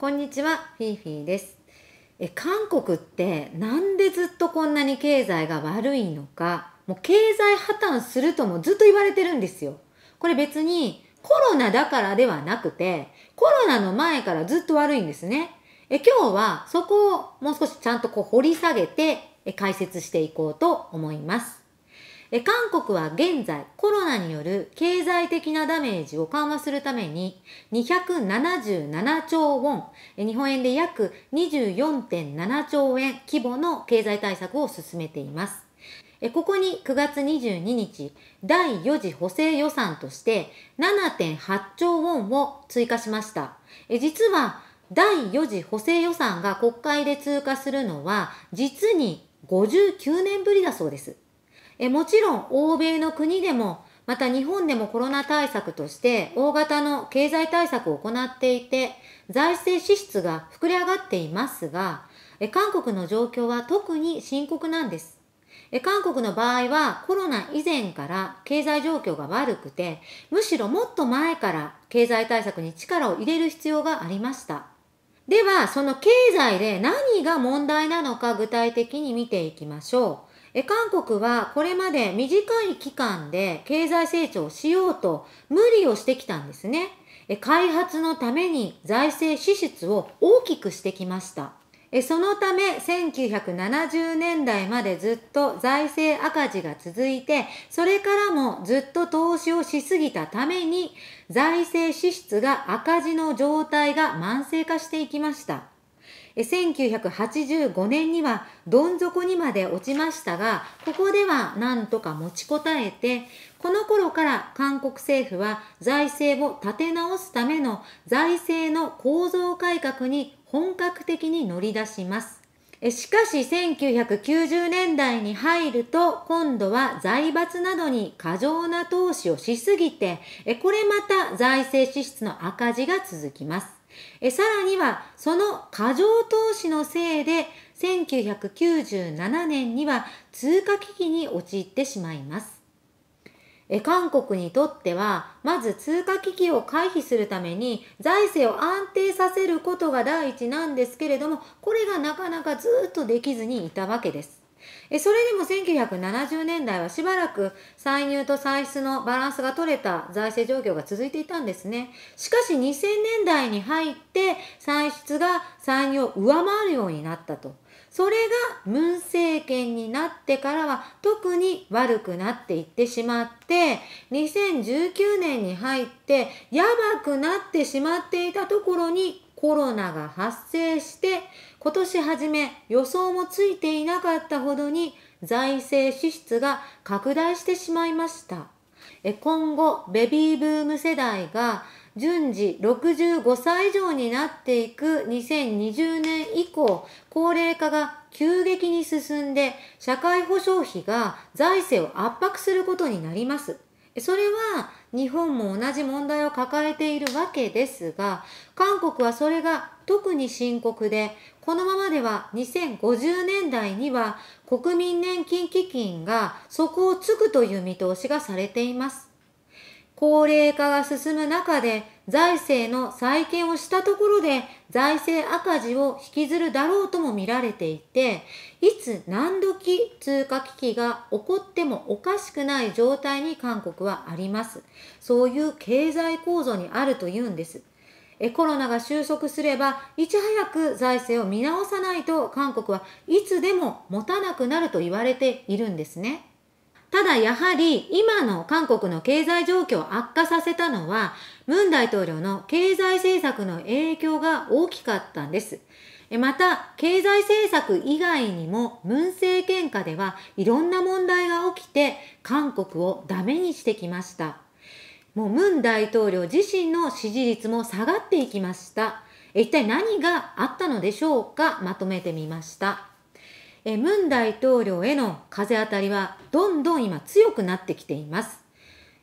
こんにちは、フィーフィーです。え、韓国ってなんでずっとこんなに経済が悪いのか、もう経済破綻するともずっと言われてるんですよ。これ別にコロナだからではなくて、コロナの前からずっと悪いんですね。え、今日はそこをもう少しちゃんとこう掘り下げてえ解説していこうと思います。え韓国は現在コロナによる経済的なダメージを緩和するために277兆ウォン、日本円で約24.7兆円規模の経済対策を進めています。えここに9月22日、第4次補正予算として7.8兆ウォンを追加しました。え実は第4次補正予算が国会で通過するのは実に59年ぶりだそうです。えもちろん欧米の国でもまた日本でもコロナ対策として大型の経済対策を行っていて財政支出が膨れ上がっていますがえ韓国の状況は特に深刻なんです。え韓国の場合はコロナ以前から経済状況が悪くてむしろもっと前から経済対策に力を入れる必要がありました。ではその経済で何が問題なのか具体的に見ていきましょう。え韓国はこれまで短い期間で経済成長しようと無理をしてきたんですね。え開発のために財政支出を大きくしてきました。えそのため1970年代までずっと財政赤字が続いてそれからもずっと投資をしすぎたために財政支出が赤字の状態が慢性化していきました。1985年にはどん底にまで落ちましたが、ここではなんとか持ちこたえて、この頃から韓国政府は財政を立て直すための財政の構造改革に本格的に乗り出します。しかし1990年代に入ると今度は財閥などに過剰な投資をしすぎてこれまた財政支出の赤字が続きます。えさらにはその過剰投資のせいで1997年には通貨危機に陥ってしまいます。え韓国にとってはまず通貨危機を回避するために財政を安定させることが第一なんですけれどもこれがなかなかずっとできずにいたわけです。えそれでも1970年代はしばらく歳入と歳出のバランスが取れた財政状況が続いていたんですね。しかし2000年代に入って歳出が歳入を上回るようになったと。それがムン政権になってからは特に悪くなっていってしまって2019年に入ってやばくなってしまっていたところにコロナが発生して今年初め予想もついていなかったほどに財政支出が拡大してしまいました。今後ベビーブーム世代が順次65歳以上になっていく2020年以降高齢化が急激に進んで社会保障費が財政を圧迫することになります。それは日本も同じ問題を抱えているわけですが韓国はそれが特に深刻でこのままでは2050年代には国民年金基金が底をつくという見通しがされています。高齢化が進む中で財政の再建をしたところで財政赤字を引きずるだろうとも見られていていつ何時通貨危機が起こってもおかしくない状態に韓国はあります。そういう経済構造にあるというんです。コロナが収束すればいち早く財政を見直さないと韓国はいつでも持たなくなると言われているんですねただやはり今の韓国の経済状況を悪化させたのはムン大統領の経済政策の影響が大きかったんです。また経済政策以外にもムン政権下ではいろんな問題が起きて韓国をダメにしてきました。もうムン大統領自身の支持率も下がっていきました。一体何があったのでしょうか？まとめてみました。えムン大統領への風当たりはどんどん今強くなってきています。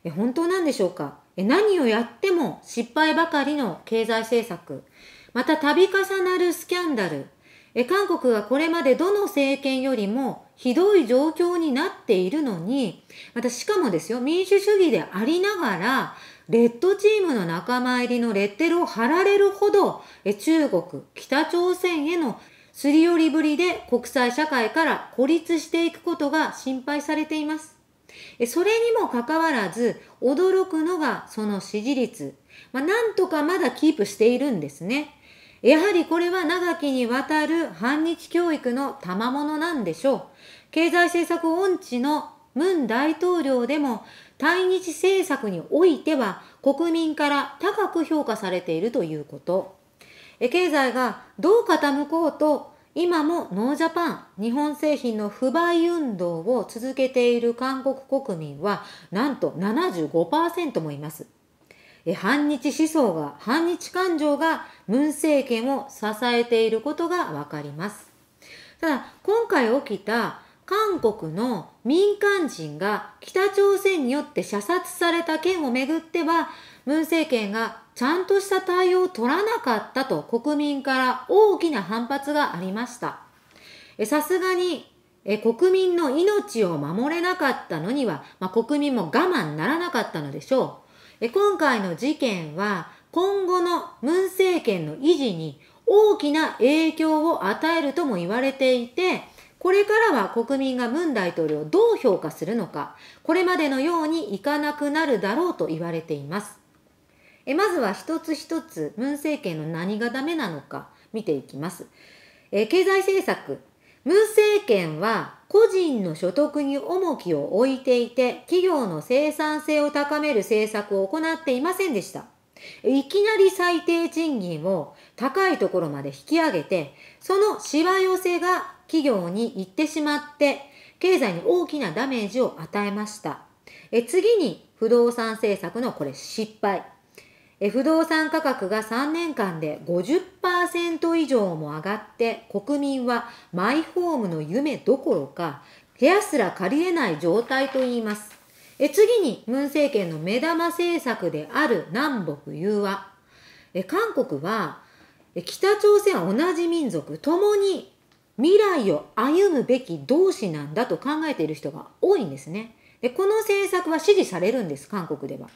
え本当なんでしょうか？え何をやっても失敗ばかりの経済政策、また度重なるスキャンダル、え韓国がこれまでどの政権よりもひどい状況になっているのに、またしかもですよ、民主主義でありながら、レッドチームの仲間入りのレッテルを貼られるほど、中国、北朝鮮へのすり寄りぶりで国際社会から孤立していくことが心配されています。それにもかかわらず、驚くのがその支持率。まあ、なんとかまだキープしているんですね。やはりこれは長きにわたる反日教育の賜物なんでしょう。経済政策音痴のムン大統領でも対日政策においては国民から高く評価されているということ。経済がどう傾こうと今もノージャパン、日本製品の不買運動を続けている韓国国民はなんと75%もいます。反日思想が、反日感情がムン政権を支えていることがわかります。ただ、今回起きた韓国の民間人が北朝鮮によって射殺された件をめぐっては、ムン政権がちゃんとした対応を取らなかったと国民から大きな反発がありました。さすがに国民の命を守れなかったのには、まあ、国民も我慢ならなかったのでしょう。え今回の事件は今後のムン政権の維持に大きな影響を与えるとも言われていて、これからは国民がムン大統領をどう評価するのか、これまでのようにいかなくなるだろうと言われています。えまずは一つ一つムン政権の何がダメなのか見ていきます。え経済政策。ムン政権は個人の所得に重きを置いていて企業の生産性を高める政策を行っていませんでした。いきなり最低賃金を高いところまで引き上げて、そのしわ寄せが企業に行ってしまって、経済に大きなダメージを与えました。え次に不動産政策のこれ失敗。不動産価格が3年間で50%以上も上がって国民はマイホームの夢どころか部屋すら借りれない状態と言います。え次にムン政権の目玉政策である南北融和。え韓国は北朝鮮は同じ民族共に未来を歩むべき同志なんだと考えている人が多いんですね。でこの政策は支持されるんです、韓国では。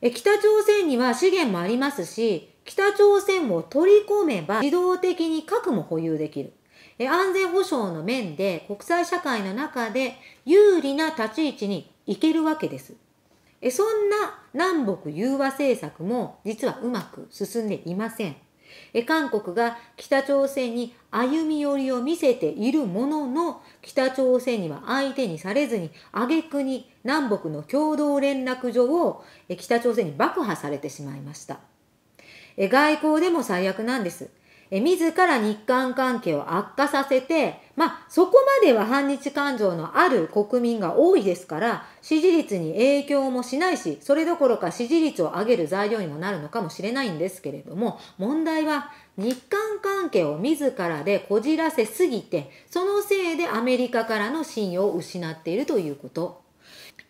え北朝鮮には資源もありますし、北朝鮮を取り込めば自動的に核も保有できる。え安全保障の面で国際社会の中で有利な立ち位置に行けるわけです。えそんな南北融和政策も実はうまく進んでいません。韓国が北朝鮮に歩み寄りを見せているものの北朝鮮には相手にされずに挙句に南北の共同連絡所を北朝鮮に爆破されてしまいました。外交でも最悪なんです。え自ら日韓関係を悪化させて、まあ、そこまでは反日感情のある国民が多いですから、支持率に影響もしないし、それどころか支持率を上げる材料にもなるのかもしれないんですけれども、問題は日韓関係を自らでこじらせすぎて、そのせいでアメリカからの信用を失っているということ。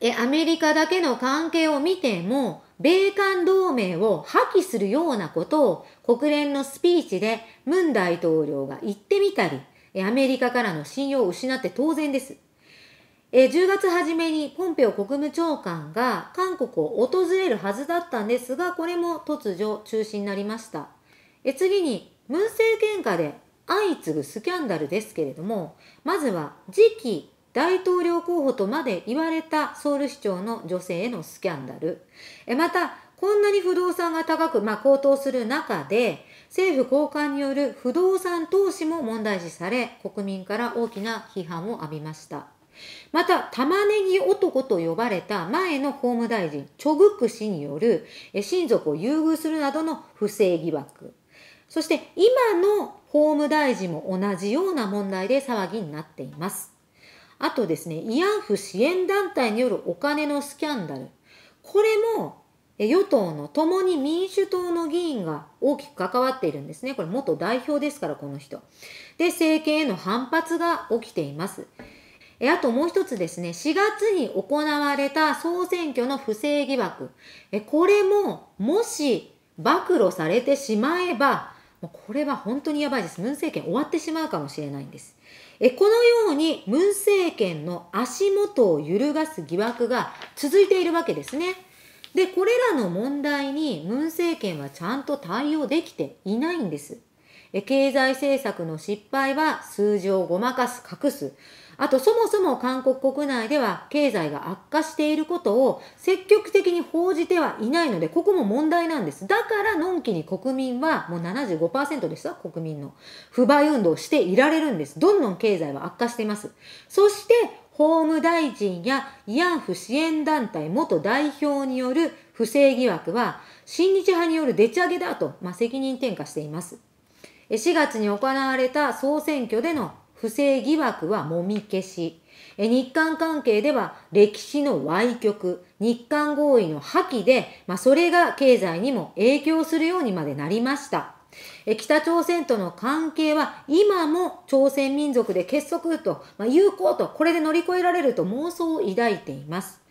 え、アメリカだけの関係を見ても、米韓同盟を破棄するようなことを国連のスピーチでムン大統領が言ってみたり、アメリカからの信用を失って当然です。え10月初めにポンペオ国務長官が韓国を訪れるはずだったんですが、これも突如中止になりました。え次に、ムン政権下で相次ぐスキャンダルですけれども、まずは次期大統領候補とまで言われたソウル市長の女性へのスキャンダル。また、こんなに不動産が高く、まあ、高騰する中で、政府高官による不動産投資も問題視され、国民から大きな批判を浴びました。また、玉ねぎ男と呼ばれた前の法務大臣、チョグク氏による親族を優遇するなどの不正疑惑。そして今の法務大臣も同じような問題で騒ぎになっています。あとですね、慰安婦支援団体によるお金のスキャンダル。これも与党の共に民主党の議員が大きく関わっているんですね。これ元代表ですから、この人。で、政権への反発が起きています。えあともう一つですね、4月に行われた総選挙の不正疑惑。えこれも、もし暴露されてしまえば、これは本当にやばいです。ムン政権終わってしまうかもしれないんです。えこのようにムン政権の足元を揺るがす疑惑が続いているわけですね。で、これらの問題にムン政権はちゃんと対応できていないんです。え経済政策の失敗は数字をごまかす、隠す。あと、そもそも韓国国内では経済が悪化していることを積極的に報じてはいないので、ここも問題なんです。だから、のんきに国民は、もう75%でした、国民の。不買運動をしていられるんです。どんどん経済は悪化しています。そして、法務大臣や慰安婦支援団体元代表による不正疑惑は、親日派によるでち上げだと、まあ、責任転嫁しています。4月に行われた総選挙での不正疑惑はもみ消し、日韓関係では歴史の歪曲、日韓合意の破棄で、まあ、それが経済にも影響するようにまでなりました。北朝鮮との関係は今も朝鮮民族で結束と、まあ、友好と、これで乗り越えられると妄想を抱いています。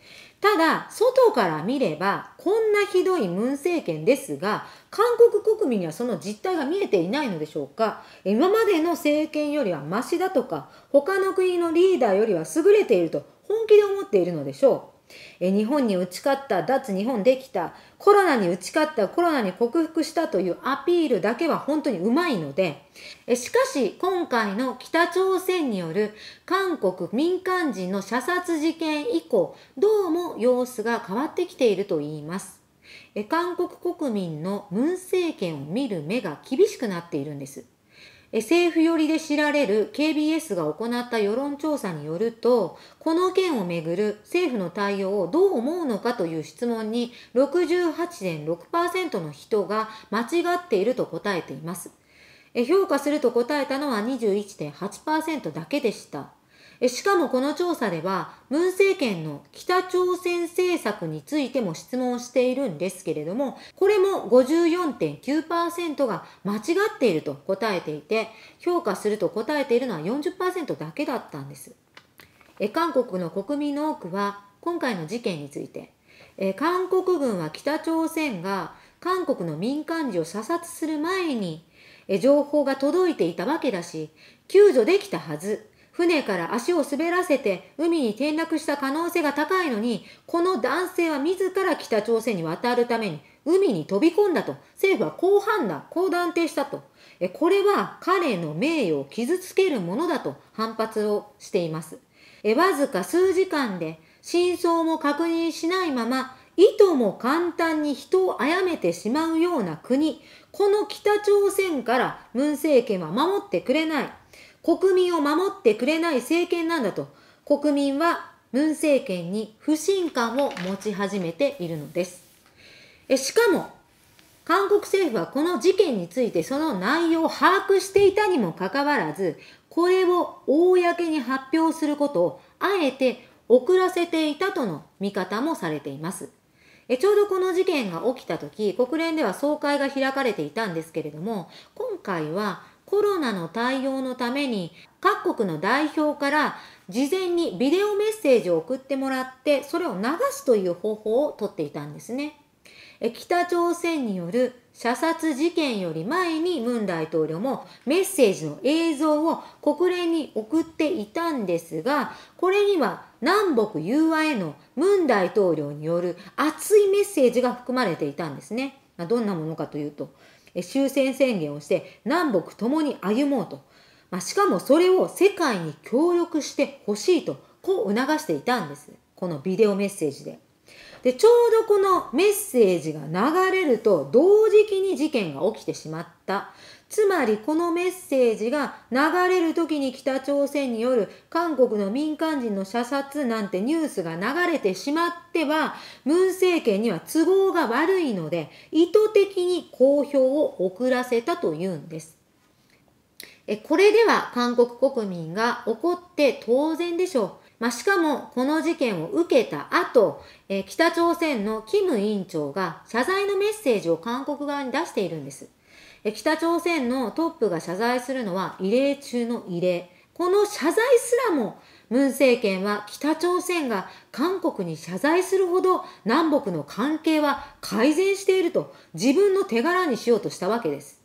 ただ、外から見れば、こんなひどいムン政権ですが、韓国国民にはその実態が見えていないのでしょうか。今までの政権よりはマシだとか、他の国のリーダーよりは優れていると本気で思っているのでしょう。え日本に打ち勝った脱日本できたコロナに打ち勝ったコロナに克服したというアピールだけは本当にうまいのでえしかし今回の北朝鮮による韓国民間人の射殺事件以降どうも様子が変わってきているといいます。え韓国国民のムン政権を見る目が厳しくなっているんです。政府寄りで知られる KBS が行った世論調査によると、この件をめぐる政府の対応をどう思うのかという質問に68.6%の人が間違っていると答えています。評価すると答えたのは21.8%だけでした。しかもこの調査では、ムン政権の北朝鮮政策についても質問しているんですけれども、これも54.9%が間違っていると答えていて、評価すると答えているのは40%だけだったんです。え韓国の国民の多くは、今回の事件について、え韓国軍は北朝鮮が韓国の民間人を射殺する前に、え情報が届いていたわけだし、救助できたはず。船から足を滑らせて海に転落した可能性が高いのに、この男性は自ら北朝鮮に渡るために海に飛び込んだと。政府はこう判断、こう断定したと。えこれは彼の名誉を傷つけるものだと反発をしています。えわずか数時間で真相も確認しないまま、いとも簡単に人を殺めてしまうような国、この北朝鮮からムン政権は守ってくれない。国民を守ってくれない政権なんだと、国民はムン政権に不信感を持ち始めているのです。えしかも、韓国政府はこの事件についてその内容を把握していたにもかかわらず、これを公に発表することをあえて遅らせていたとの見方もされています。えちょうどこの事件が起きた時、国連では総会が開かれていたんですけれども、今回はコロナの対応のために各国の代表から事前にビデオメッセージを送ってもらってそれを流すという方法をとっていたんですね。北朝鮮による射殺事件より前にムン大統領もメッセージの映像を国連に送っていたんですがこれには南北融和へのムン大統領による熱いメッセージが含まれていたんですね。どんなものかというと終戦宣言をして南北共に歩もうと、まあ、しかもそれを世界に協力してほしいとこう促していたんです。このビデオメッセージで。でちょうどこのメッセージが流れると同時期に事件が起きてしまった。つまりこのメッセージが流れる時に北朝鮮による韓国の民間人の射殺なんてニュースが流れてしまっては、ムン政権には都合が悪いので、意図的に公表を遅らせたというんです。えこれでは韓国国民が怒って当然でしょう。まあ、しかもこの事件を受けた後、え北朝鮮のキム委員長が謝罪のメッセージを韓国側に出しているんです。北朝鮮のトップが謝罪するのは異例中の異例。この謝罪すらも、ムン政権は北朝鮮が韓国に謝罪するほど南北の関係は改善していると自分の手柄にしようとしたわけです。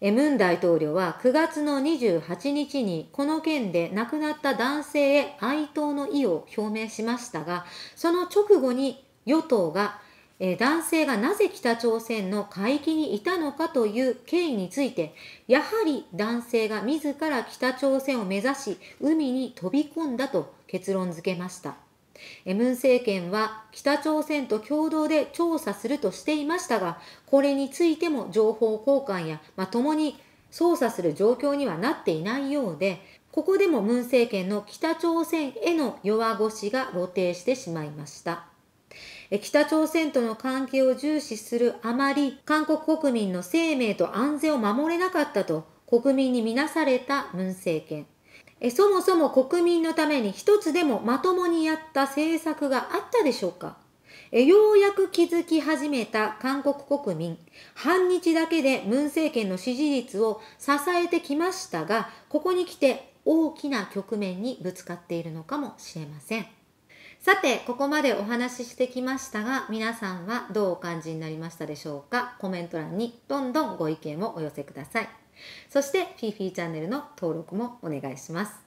ムン大統領は9月の28日にこの件で亡くなった男性へ哀悼の意を表明しましたが、その直後に与党がえ男性がなぜ北朝鮮の海域にいたのかという経緯についてやはり男性が自ら北朝鮮を目指し海に飛び込んだと結論付けました。ムン政権は北朝鮮と共同で調査するとしていましたがこれについても情報交換や、まあ、共に操作する状況にはなっていないようでここでもムン政権の北朝鮮への弱腰が露呈してしまいました。北朝鮮との関係を重視するあまり韓国国民の生命と安全を守れなかったと国民に見なされたムン政権。そもそも国民のために一つでもまともにやった政策があったでしょうか。ようやく気づき始めた韓国国民半日だけでムン政権の支持率を支えてきましたがここに来て大きな局面にぶつかっているのかもしれません。さてここまでお話ししてきましたが皆さんはどうお感じになりましたでしょうか？コメント欄にどんどんご意見をお寄せください。そしてフィーフィーチャンネルの登録もお願いします。